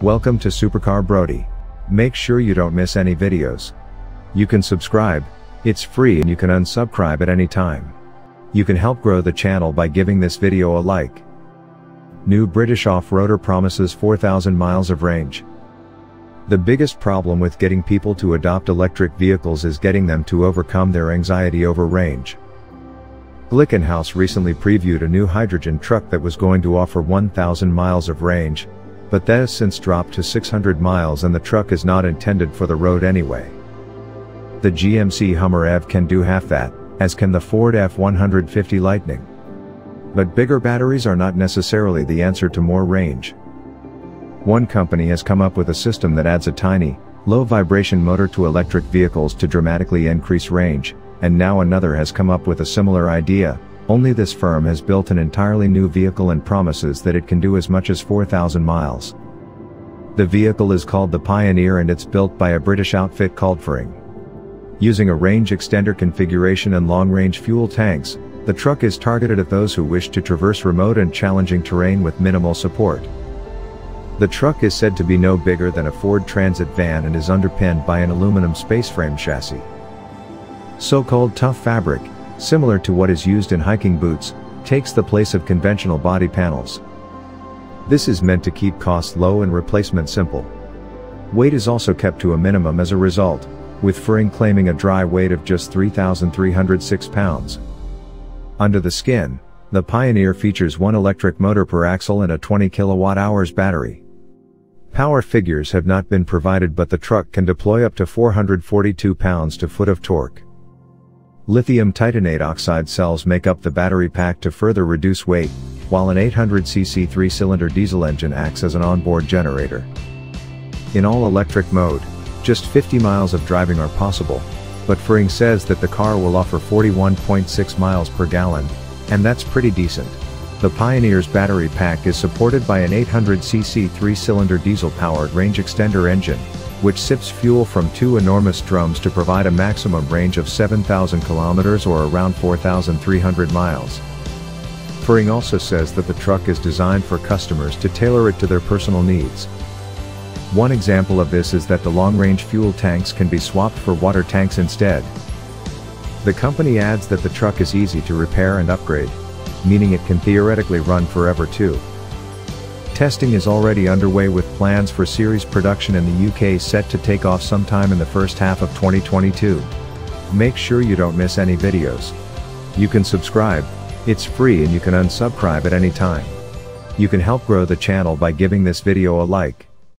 Welcome to Supercar Brody. Make sure you don't miss any videos. You can subscribe, it's free and you can unsubscribe at any time. You can help grow the channel by giving this video a like. New British off-roader promises 4,000 miles of range. The biggest problem with getting people to adopt electric vehicles is getting them to overcome their anxiety over range. Glickenhaus recently previewed a new hydrogen truck that was going to offer 1,000 miles of range, but that has since dropped to 600 miles and the truck is not intended for the road anyway. The GMC Hummer EV can do half that, as can the Ford F-150 Lightning. But bigger batteries are not necessarily the answer to more range. One company has come up with a system that adds a tiny, low vibration motor to electric vehicles to dramatically increase range, and now another has come up with a similar idea, only this firm has built an entirely new vehicle and promises that it can do as much as 4,000 miles. The vehicle is called the Pioneer and it's built by a British outfit called Fering. Using a range extender configuration and long-range fuel tanks, the truck is targeted at those who wish to traverse remote and challenging terrain with minimal support. The truck is said to be no bigger than a Ford Transit van and is underpinned by an aluminum spaceframe chassis. So-called tough fabric, similar to what is used in hiking boots, takes the place of conventional body panels. This is meant to keep costs low and replacement simple. Weight is also kept to a minimum as a result, with Fering claiming a dry weight of just 3,306 pounds. Under the skin, the Pioneer features one electric motor per axle and a 20 kilowatt-hours battery. Power figures have not been provided but the truck can deploy up to 442 pounds to foot of torque. Lithium titanate oxide cells make up the battery pack to further reduce weight, while an 800cc three-cylinder diesel engine acts as an onboard generator. In all-electric mode, just 50 miles of driving are possible, but Fering says that the car will offer 41.6 miles per gallon, and that's pretty decent. The Pioneer's battery pack is supported by an 800cc three-cylinder diesel-powered range extender engine, which sips fuel from two enormous drums to provide a maximum range of 7,000 kilometers or around 4,300 miles. Fering also says that the truck is designed for customers to tailor it to their personal needs. One example of this is that the long-range fuel tanks can be swapped for water tanks instead. The company adds that the truck is easy to repair and upgrade, meaning it can theoretically run forever too. Testing is already underway with plans for series production in the UK set to take off sometime in the first half of 2022. Make sure you don't miss any videos. You can subscribe, it's free and you can unsubscribe at any time. You can help grow the channel by giving this video a like.